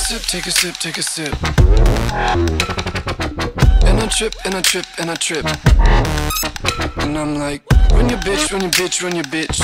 sip, take a sip, take a sip. And I trip, and I trip, and I trip. And I'm like, run your bitch, run your bitch, run your bitch.